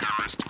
terrorist